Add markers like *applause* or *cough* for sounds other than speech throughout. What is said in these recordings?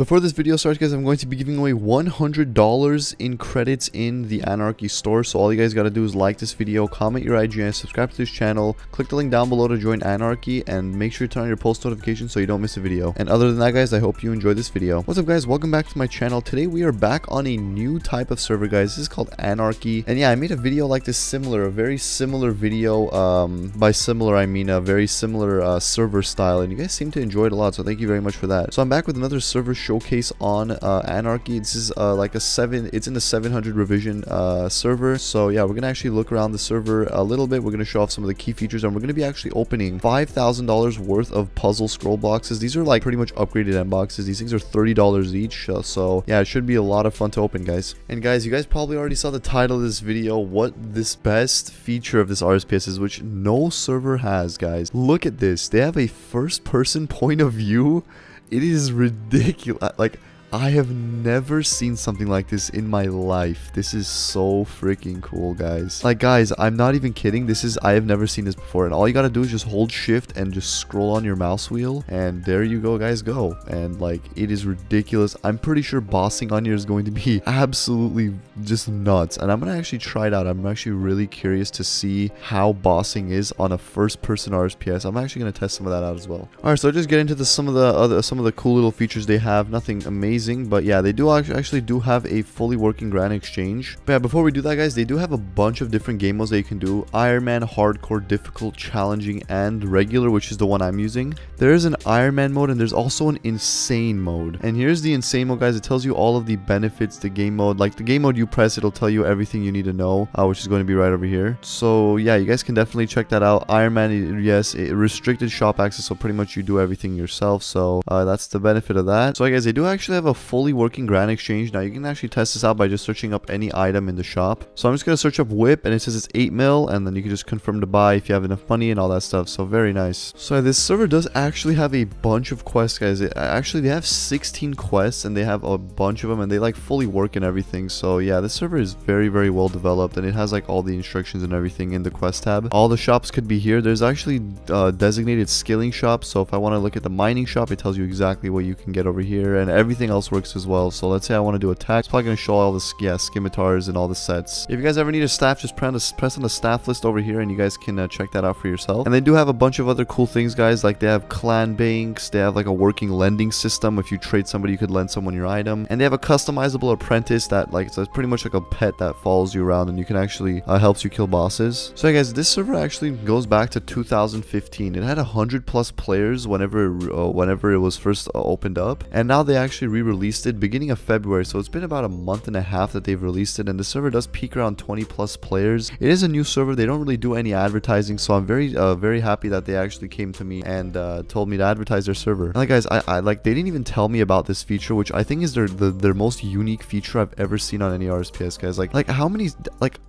Before this video starts, guys, I'm going to be giving away $100 in credits in the Anarchy store. So all you guys got to do is like this video, comment your IGN, subscribe to this channel, click the link down below to join Anarchy, and make sure to turn on your post notifications so you don't miss a video. And other than that, guys, I hope you enjoyed this video. What's up, guys? Welcome back to my channel. Today, we are back on a new type of server, guys. This is called Anarchy. And yeah, I made a video like this similar, a very similar video. Um, by similar, I mean a very similar uh, server style. And you guys seem to enjoy it a lot, so thank you very much for that. So I'm back with another server showcase on uh, Anarchy. This is uh, like a 7, it's in the 700 revision uh, server. So yeah, we're going to actually look around the server a little bit. We're going to show off some of the key features and we're going to be actually opening $5,000 worth of puzzle scroll boxes. These are like pretty much upgraded end boxes. These things are $30 each. So yeah, it should be a lot of fun to open, guys. And guys, you guys probably already saw the title of this video, what this best feature of this RSPS is, which no server has, guys. Look at this. They have a first person *laughs* point of view it is ridiculous. Like, I have never seen something like this in my life. This is so freaking cool, guys. Like, guys, I'm not even kidding. This is, I have never seen this before. And all you gotta do is just hold shift and just scroll on your mouse wheel. And there you go, guys, go. And like, it is ridiculous. I'm pretty sure bossing on here is going to be *laughs* absolutely just nuts. And I'm gonna actually try it out. I'm actually really curious to see how bossing is on a first person RSPS. I'm actually gonna test some of that out as well. Alright, so just get into the, some of the other, some of the cool little features they have. Nothing amazing amazing but yeah they do actually do have a fully working grand exchange. But yeah before we do that guys they do have a bunch of different game modes that you can do. Ironman hardcore difficult challenging and regular which is the one i'm using. There is an ironman mode and there's also an insane mode. And here's the insane mode guys. It tells you all of the benefits the game mode. Like the game mode you press it'll tell you everything you need to know uh, which is going to be right over here. So yeah you guys can definitely check that out. Ironman yes it restricted shop access so pretty much you do everything yourself. So uh, that's the benefit of that. So guys they do actually have a a fully working Grand Exchange. Now you can actually test this out by just searching up any item in the shop. So I'm just going to search up whip and it says it's 8 mil and then you can just confirm to buy if you have enough money and all that stuff. So very nice. So this server does actually have a bunch of quests guys. It, actually they have 16 quests and they have a bunch of them and they like fully work and everything. So yeah this server is very very well developed and it has like all the instructions and everything in the quest tab. All the shops could be here. There's actually uh, designated skilling shops. So if I want to look at the mining shop it tells you exactly what you can get over here and everything else else works as well. So let's say I want to do attack. It's probably going to show all the yeah, scimitars and all the sets. If you guys ever need a staff, just press, on the staff list over here and you guys can uh, check that out for yourself. And they do have a bunch of other cool things, guys. Like they have clan banks. They have like a working lending system. If you trade somebody, you could lend someone your item. And they have a customizable apprentice that like it's pretty much like a pet that follows you around and you can actually uh, helps you kill bosses. So yeah, guys, this server actually goes back to 2015. It had 100 plus players whenever uh, whenever it was first uh, opened up. And now they actually re-released it beginning of February, so it's been about a month and a half that they've released it, and the server does peak around 20 plus players. It is a new server, they don't really do any advertising, so I'm very, uh, very happy that they actually came to me and uh, told me to advertise their server. Like guys, I, I like they didn't even tell me about this feature, which I think is their the, their most unique feature I've ever seen on any RSPS, guys. Like, like how many like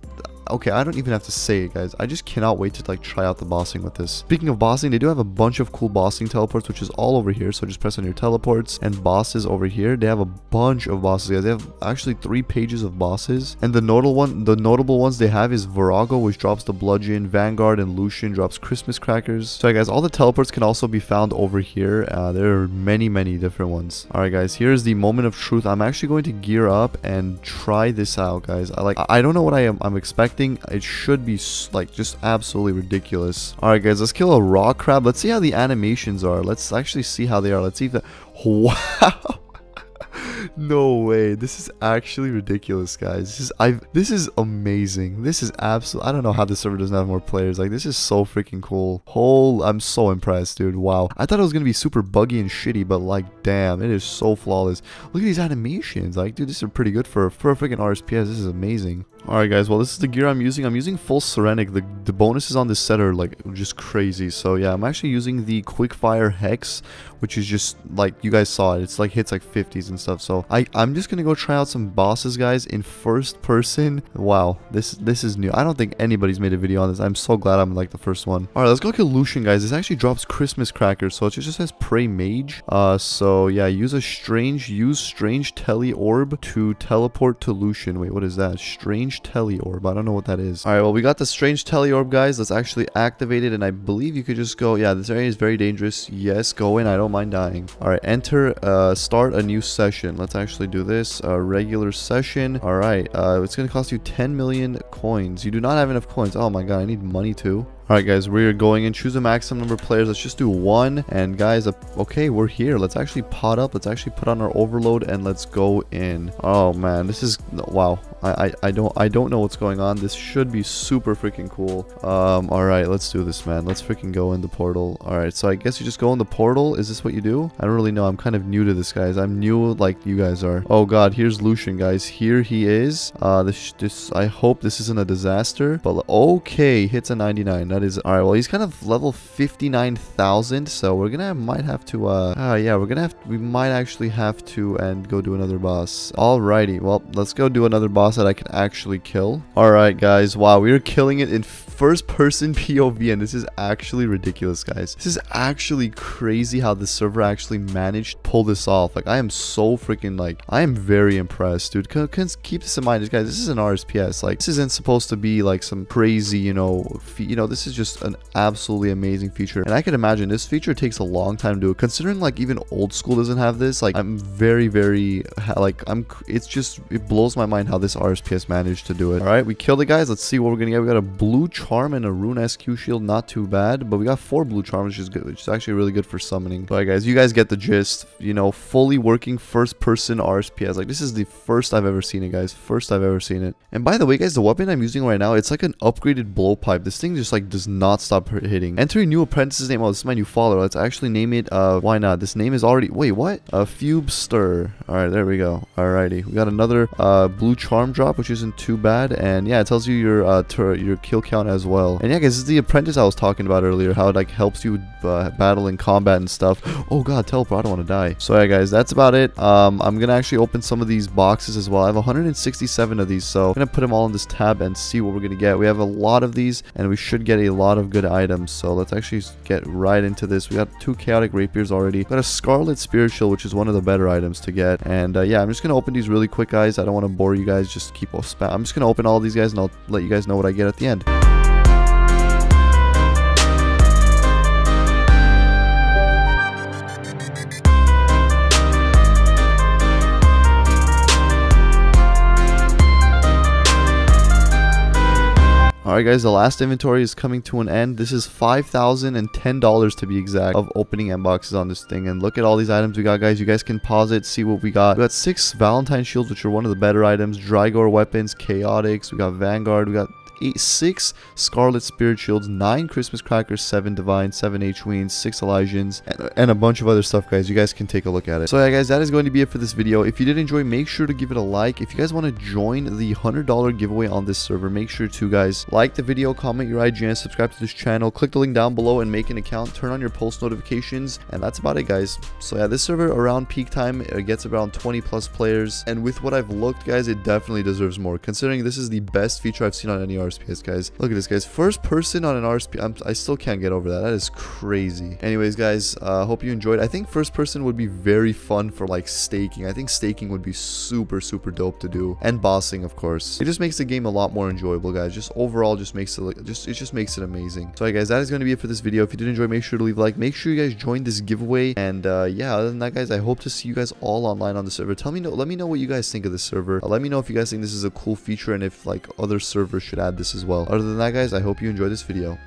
okay, I don't even have to say it, guys. I just cannot wait to like try out the bossing with this. Speaking of bossing, they do have a bunch of cool bossing teleports, which is all over here. So just press on your teleports and bosses over here. They have a bunch of bosses, guys. They have actually three pages of bosses. And the notable one, the notable ones they have is Vorago, which drops the bludgeon, Vanguard, and Lucian drops Christmas crackers. So guys, all the teleports can also be found over here. Uh, there are many, many different ones. All right, guys, here's the moment of truth. I'm actually going to gear up and try this out, guys. I like, I don't know what I am, I'm expecting It should be like just absolutely ridiculous. Alright guys, let's kill a rock crab. Let's see how the animations are. Let's actually see how they are. Let's see if the... *laughs* Wow! No way. This is actually ridiculous, guys. This is I this is amazing. This is absolute I don't know how this server doesn't have more players. Like this is so freaking cool. Whole I'm so impressed, dude. Wow. I thought it was gonna be super buggy and shitty, but like damn, it is so flawless. Look at these animations. Like, dude, this is pretty good for, for a freaking RSPS. This is amazing. Alright guys, well this is the gear I'm using. I'm using full Sirenic. The, the bonuses on this set are like just crazy. So yeah, I'm actually using the Quickfire Hex, which is just like you guys saw it. It's like hits like 50s and stuff. So I, I'm just gonna go try out some bosses guys in first person. Wow, this this is new. I don't think anybody's made a video on this. I'm so glad I'm like the first one. Alright, let's go kill Lucian guys. This actually drops Christmas crackers. So it just says pray mage. Uh so yeah, use a strange use strange tele orb to teleport to Lucian. Wait, what is that? Strange tele orb. I don't know what that is. All right, well, we got the strange tele orb, guys. Let's actually activate it. And I believe you could just go, yeah, this area is very dangerous. Yes, go in. I don't don't mind dying. All right, enter, uh, start a new session. Let's actually do this. Uh, regular session. All right, uh, it's going to cost you 10 million coins. You do not have enough coins. Oh my god, I need money too. Alright guys, we're going and choose a maximum number of players. Let's just do one. And guys, uh, okay, we're here. Let's actually pot up. Let's actually put on our overload and let's go in. Oh man, this is, wow. I, I, I don't I don't know what's going on. This should be super freaking cool. Um, alright, let's do this, man. Let's freaking go in the portal. Alright, so I guess you just go in the portal. Is this what you do? I don't really know. I'm kind of new to this, guys. I'm new like you guys are. Oh god, here's Lucian, guys. Here he is. Uh, this, this I hope this isn't a disaster. But okay, hits a 99. That is all right. Well, he's kind of level 59,000, so we're gonna might have to. Uh, uh, yeah, we're gonna have. We might actually have to and go do another boss. Alrighty. Well, let's go do another boss that I can actually kill. All right, guys. Wow, we are killing it in first-person *laughs* POV, and this is actually ridiculous, guys. This is actually crazy how the server actually managed to pull this off. Like, I am so freaking like, I am very impressed, dude. Can, keep this in mind, guys. This is an RSPS. Like, this isn't supposed to be like some crazy, you know, you know, this is just an absolutely amazing feature. And I can imagine this feature takes a long time to do it. Considering like even old school doesn't have this, like I'm very, very like I'm. It's just it blows my mind how this RSPS managed to do it. All right, we killed the guys. Let's see what we're gonna get. We got a blue charm and a rune SQ shield. Not too bad, but we got four blue charms, which is good. Which is actually really good for summoning. But guys, you guys get the gist. You know, fully working first person RSPS. Like this is the first I've ever seen it, guys. First I've ever seen it. And by the way, guys, the weapon I'm using right now, it's like an upgraded blowpipe. This thing just like does not stop hitting. Enter a new apprentice's name. Oh, this is my new follower. Let's actually name it. Uh, why not? This name is already. Wait, what? A Fube Stir. All right, there we go. Alrighty, we got another uh blue charm drop, which isn't too bad. And yeah, it tells you your uh your kill count as well. And yeah, guys, this is the apprentice I was talking about earlier. How it like helps you uh, battle in combat and stuff. Oh god, teleport. I don't want to die. So yeah, guys, that's about it. Um, I'm gonna actually open some of these boxes as well. I have 167 of these, so I'm gonna put them all in this tab and see what we're gonna get. We have a lot of these, and we should get a lot of good items. So let's actually get right into this. We got two chaotic rapiers already. We got a scarlet spiritual, which is one of the better items to get. And uh, yeah, I'm just gonna open these really quick, guys. I don't want to bore you guys. Just keep spam. I'm just gonna open all these guys, and I'll let you guys know what I get at the end. Alright guys, the last inventory is coming to an end. This is $5,010 to be exact of opening end on this thing. And look at all these items we got guys. You guys can pause it, see what we got. We got six Valentine shields, which are one of the better items. Drygore weapons, Chaotix. We got Vanguard. We got eight, six Scarlet Spirit Shields, nine Christmas Crackers, seven Divine, seven H Wings, six Elysians, and, and, a bunch of other stuff, guys. You guys can take a look at it. So yeah, guys, that is going to be it for this video. If you did enjoy, make sure to give it a like. If you guys want to join the $100 giveaway on this server, make sure to, guys, like the video, comment your IGN, subscribe to this channel, click the link down below and make an account, turn on your post notifications, and that's about it, guys. So yeah, this server around peak time, it gets around 20 plus players, and with what I've looked, guys, it definitely deserves more, considering this is the best feature I've seen on any RSPS, guys. Look at this, guys. First person on an RSP. I'm, i still can't get over that. That is crazy. Anyways, guys, uh, hope you enjoyed. I think first person would be very fun for like staking. I think staking would be super, super dope to do. And bossing, of course. It just makes the game a lot more enjoyable, guys. Just overall, just makes it look, just it just makes it amazing. So, guys, that is going to be it for this video. If you did enjoy, make sure to leave a like. Make sure you guys join this giveaway. And uh, yeah, other than that, guys, I hope to see you guys all online on the server. Tell me, know, let me know what you guys think of the server. Uh, let me know if you guys think this is a cool feature and if like other servers should add this as well. Other than that, guys, I hope you enjoyed this video.